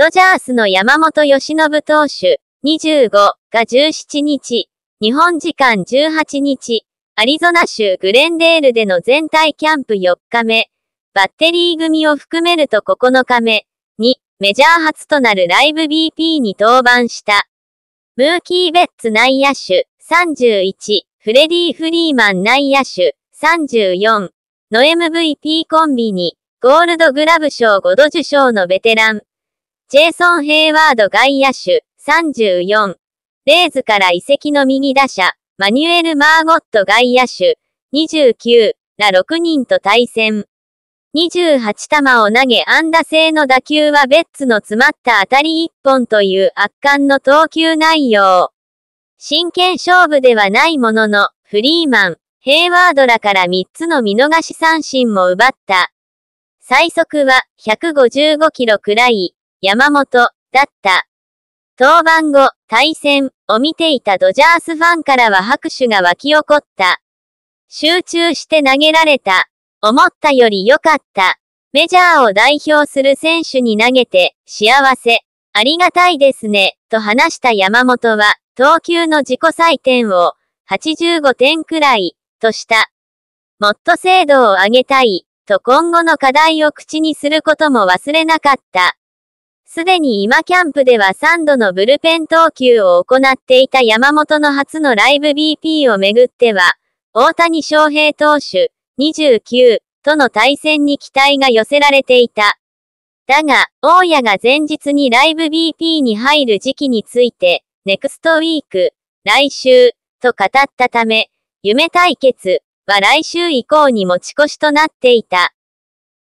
ドジャースの山本由伸投手、25が17日、日本時間18日、アリゾナ州グレンデールでの全体キャンプ4日目、バッテリー組を含めると9日目に、メジャー初となるライブ BP に登板した。ムーキー・ベッツ内野手31、フレディ・フリーマン内野手34の MVP コンビに、ゴールドグラブ賞5度受賞のベテラン、ジェイソン・ヘイワード外野手34、レーズから移籍の右打者、マニュエル・マーゴット外野手29ら6人と対戦。28球を投げ安打制の打球はベッツの詰まった当たり1本という圧巻の投球内容。真剣勝負ではないものの、フリーマン、ヘイワードらから3つの見逃し三振も奪った。最速は155キロくらい、山本、だった。登板後、対戦を見ていたドジャースファンからは拍手が湧き起こった。集中して投げられた。思ったより良かった。メジャーを代表する選手に投げて、幸せ。ありがたいですね、と話した山本は、投球の自己採点を、85点くらい、とした。もっと精度を上げたい、と今後の課題を口にすることも忘れなかった。すでに今キャンプでは3度のブルペン投球を行っていた山本の初のライブ BP をめぐっては、大谷翔平投手、29との対戦に期待が寄せられていた。だが、大家が前日にライブ BP に入る時期について、ネクストウィーク、来週、と語ったため、夢対決は来週以降に持ち越しとなっていた。